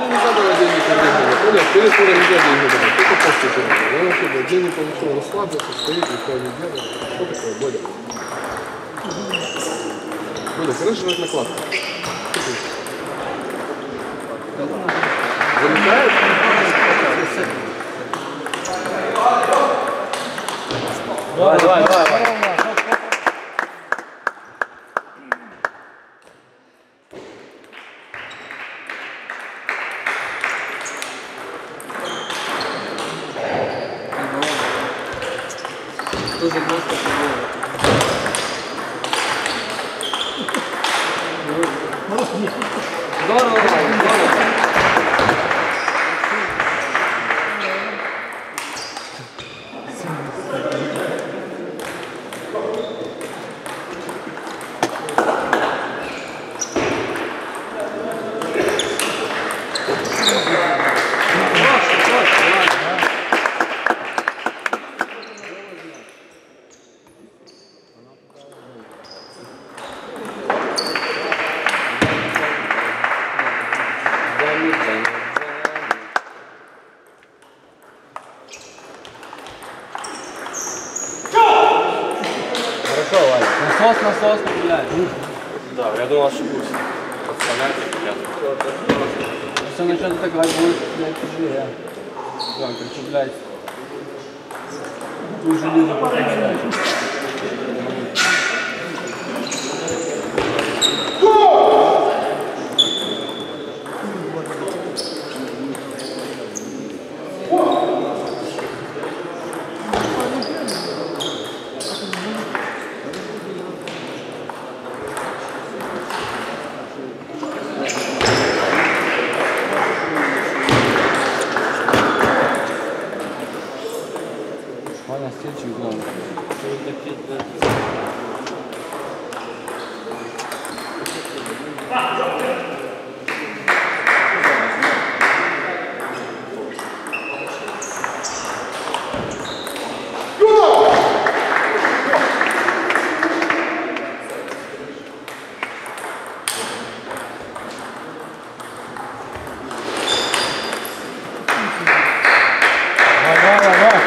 Тебе нельзя было деньги каждый год. Понял? Скоро нельзя деньги давать. Только после операции. Я вообще, блядь, деньги получил, расслабился, стоит, ничего не делает. Что такое, Бодя? Бодя, хорошо жрать накладку. Залетает? Давай, давай, давай. Давай. Дуже просто подобається. Здорово, здорово. Ты Давай, давай, давай.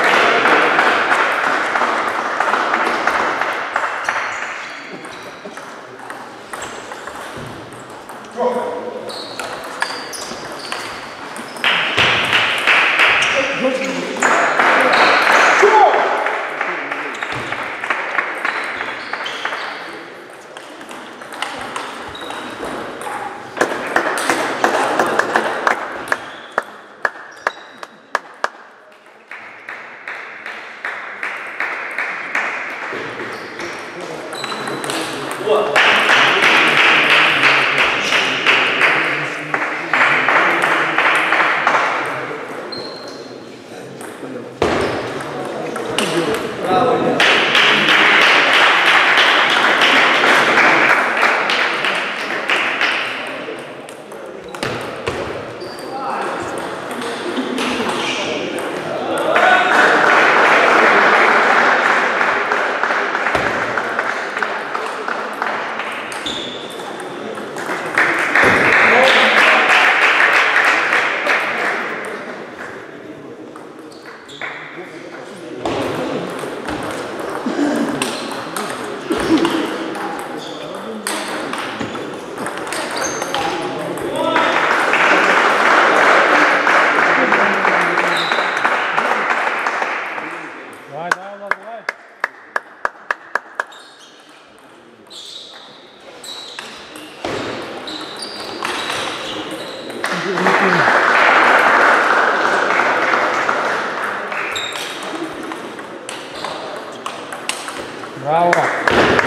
Давай, Bravo.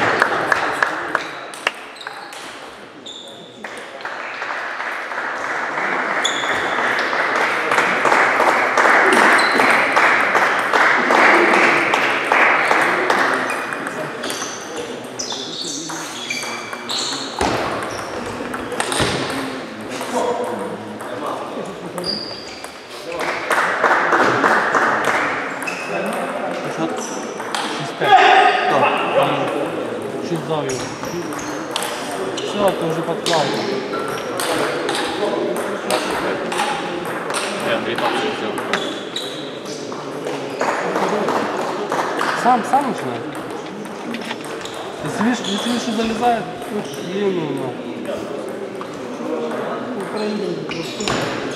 Чуть завел. Все, ты уже сделал. Сам, сам начинает. Если видишь, если видишь, залезает, длинную. Вань, ну,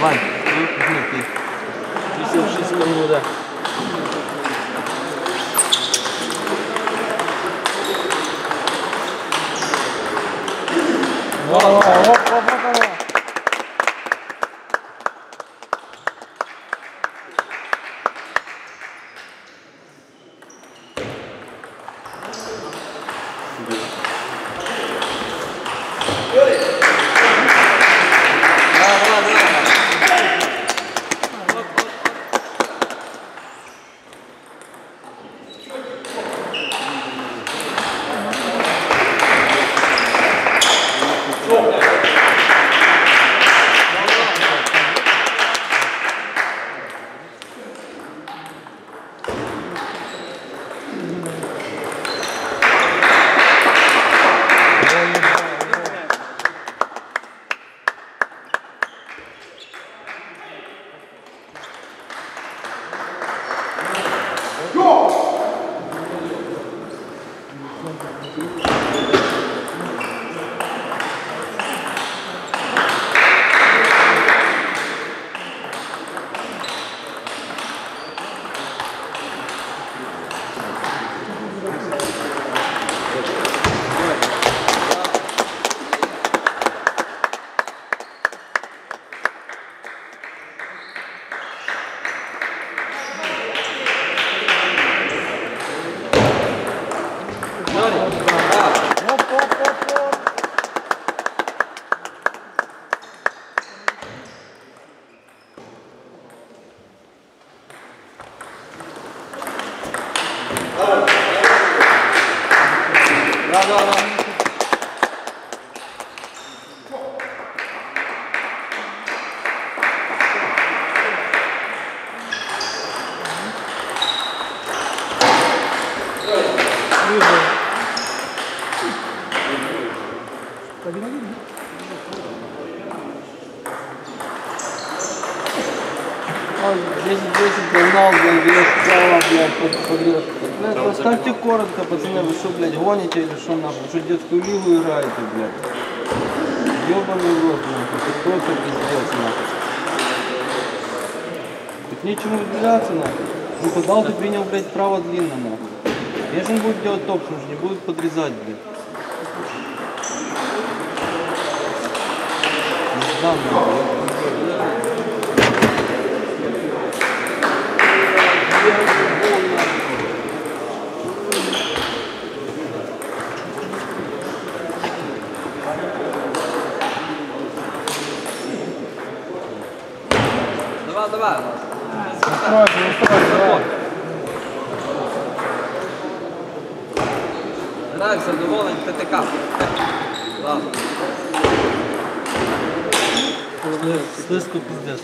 возьми ты. 56 минут. Во, во, во, Dani, Он 10-10 догнал, блядь, вверх, вправо, блядь, под, подрез. Блядь, поставьте коротко, пацаны, вы что, блядь, гоните или что, нахуй? Что, детскую лигу играете, блядь? Ёбаный рот, нахуй, это просто пиздец, нахуй. Тут нечему выделяться, нахуй. Ну, подал, ты принял, блядь, право длинно, нахуй. Если он будет делать топ, он же не будет подрезать, блядь. Пизда, нахуй. Давай, давай. Устройся, устройся, давай. Грай, задоволений, ТТК. Ладно. Слизко пиздец.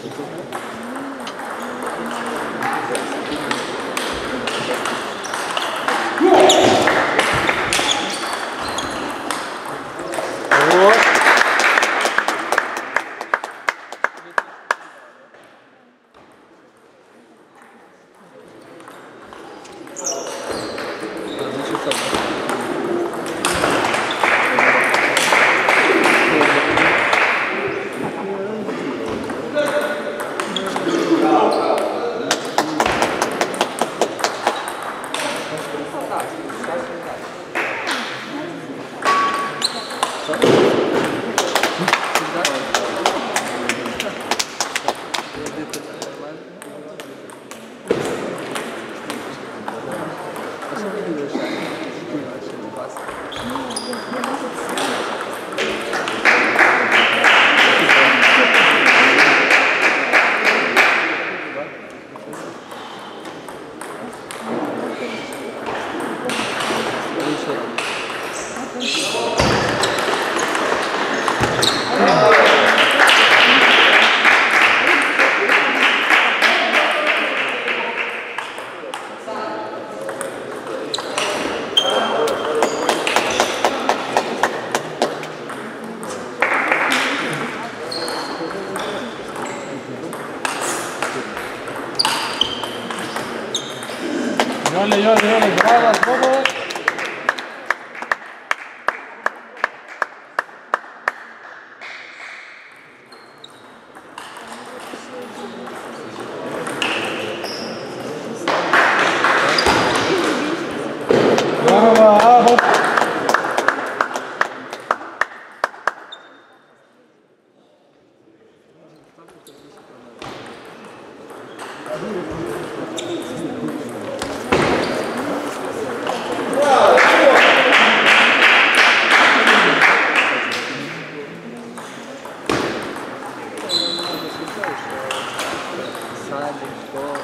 sali, escola,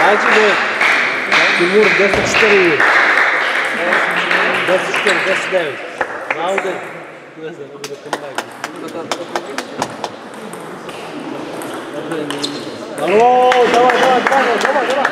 Hajde bre. Timur 10-4. 10-49. Алло, давай, давай, давай, давай, давай. Здорово,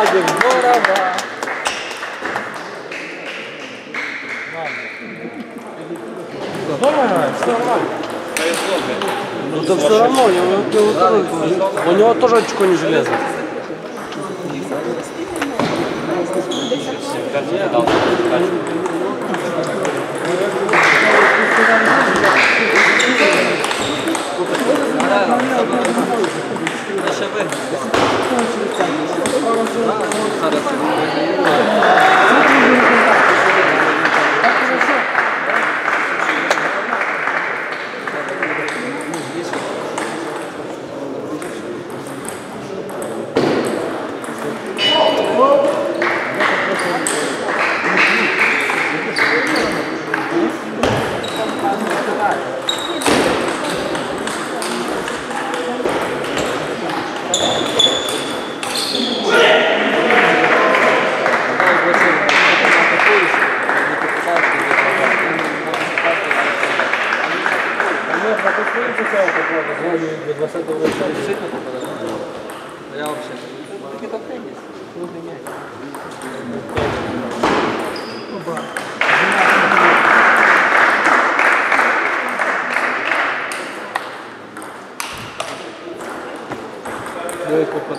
Владик, здорово. Здорово все нормально. Ну так все равно, у него, у него тоже- очко не железное. Я ще Thank you. Ну и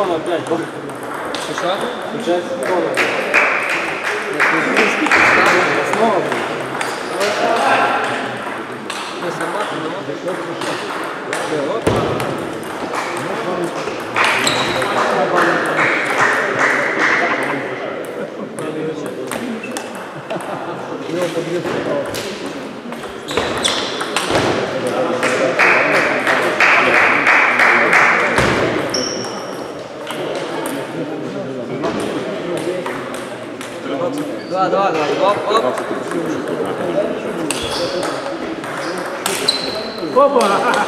Тона, блядь, Що? включай тона. Снова, блядь. Не сама, не Два, Что?